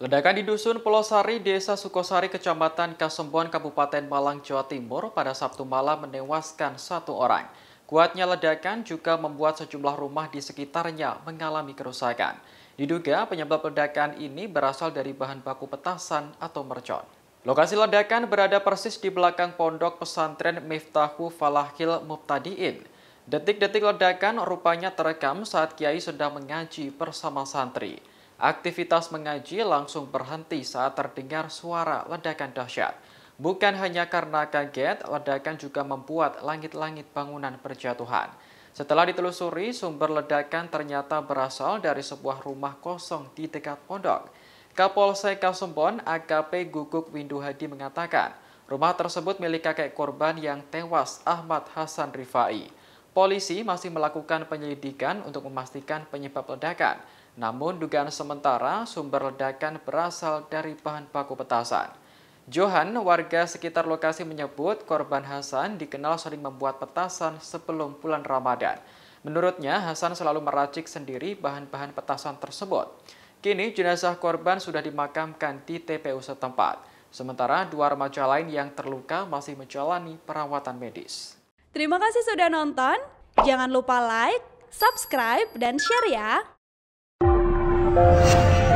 Ledakan di Dusun Pelosari, Desa Sukosari, Kecamatan Kasembon, Kabupaten Malang, Jawa Timur pada Sabtu malam menewaskan satu orang. Kuatnya ledakan juga membuat sejumlah rumah di sekitarnya mengalami kerusakan. Diduga penyebab ledakan ini berasal dari bahan baku petasan atau mercon. Lokasi ledakan berada persis di belakang pondok pesantren Miftahu Falahil Mubtadiin. Detik-detik ledakan rupanya terekam saat Kiai sedang mengaji bersama santri. Aktivitas mengaji langsung berhenti saat terdengar suara ledakan dahsyat. Bukan hanya karena kaget, ledakan juga membuat langit-langit bangunan berjatuhan. Setelah ditelusuri, sumber ledakan ternyata berasal dari sebuah rumah kosong di dekat pondok. Kapolsek Kasembon AKP Guguk Windu Hadi mengatakan, rumah tersebut milik kakek korban yang tewas Ahmad Hasan Rifai. Polisi masih melakukan penyelidikan untuk memastikan penyebab ledakan. Namun dugaan sementara sumber ledakan berasal dari bahan baku petasan. Johan, warga sekitar lokasi menyebut korban Hasan dikenal sering membuat petasan sebelum bulan Ramadan. Menurutnya, Hasan selalu meracik sendiri bahan-bahan petasan tersebut. Kini jenazah korban sudah dimakamkan di TPU setempat. Sementara dua remaja lain yang terluka masih menjalani perawatan medis. Terima kasih sudah nonton. Jangan lupa like, subscribe, dan share ya. Thank you.